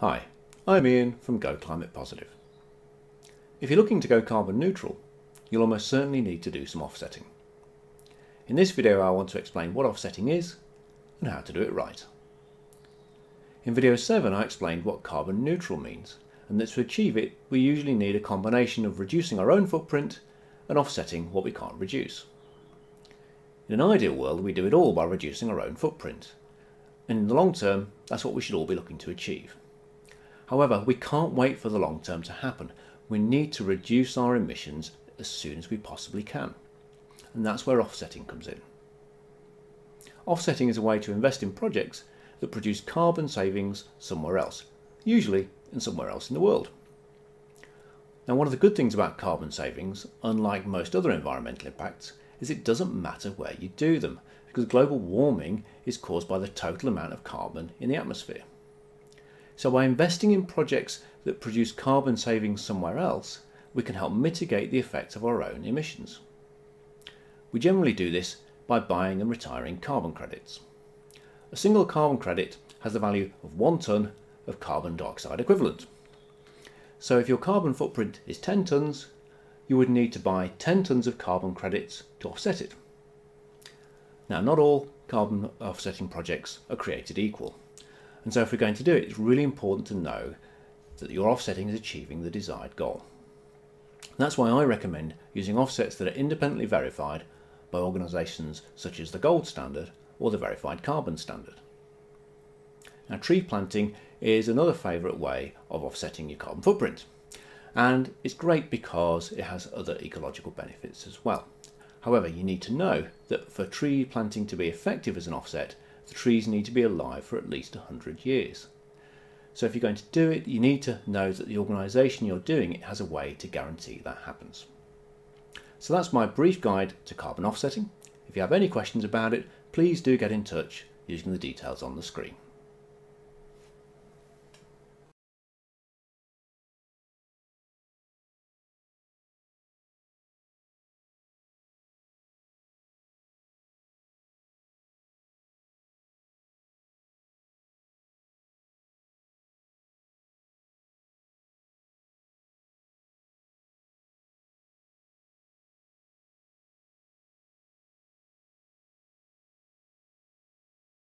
Hi, I'm Ian from Go Climate Positive. If you're looking to go carbon neutral, you'll almost certainly need to do some offsetting. In this video I want to explain what offsetting is and how to do it right. In video 7 I explained what carbon neutral means and that to achieve it we usually need a combination of reducing our own footprint and offsetting what we can't reduce. In an ideal world we do it all by reducing our own footprint and in the long term that's what we should all be looking to achieve. However, we can't wait for the long term to happen. We need to reduce our emissions as soon as we possibly can. And that's where offsetting comes in. Offsetting is a way to invest in projects that produce carbon savings somewhere else, usually in somewhere else in the world. Now one of the good things about carbon savings, unlike most other environmental impacts, is it doesn't matter where you do them, because global warming is caused by the total amount of carbon in the atmosphere. So by investing in projects that produce carbon savings somewhere else, we can help mitigate the effects of our own emissions. We generally do this by buying and retiring carbon credits. A single carbon credit has the value of one tonne of carbon dioxide equivalent. So if your carbon footprint is 10 tonnes, you would need to buy 10 tonnes of carbon credits to offset it. Now not all carbon offsetting projects are created equal. And so if we're going to do it, it's really important to know that your offsetting is achieving the desired goal. And that's why I recommend using offsets that are independently verified by organisations such as the Gold Standard or the Verified Carbon Standard. Now tree planting is another favourite way of offsetting your carbon footprint and it's great because it has other ecological benefits as well. However, you need to know that for tree planting to be effective as an offset, the trees need to be alive for at least 100 years. So if you're going to do it, you need to know that the organisation you're doing it has a way to guarantee that happens. So that's my brief guide to carbon offsetting. If you have any questions about it, please do get in touch using the details on the screen.